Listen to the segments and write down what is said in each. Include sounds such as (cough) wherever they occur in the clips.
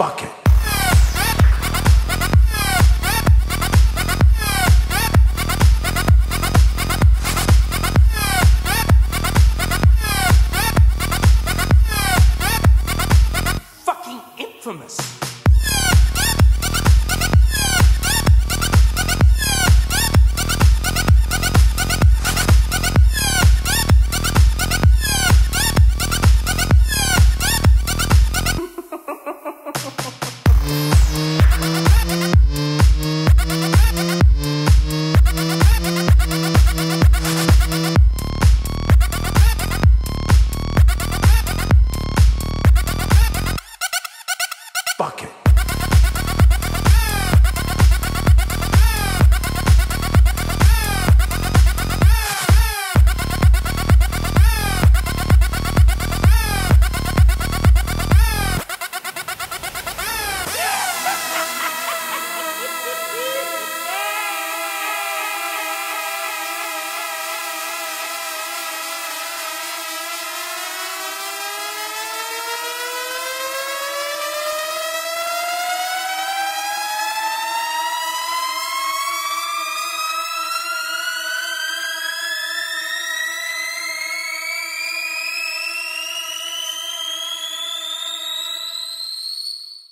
Fuck it. Fucking infamous. Ha. (laughs)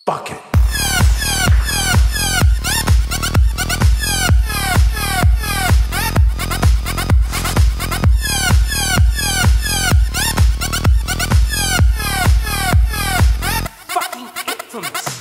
Fuck it. Fucking infamous.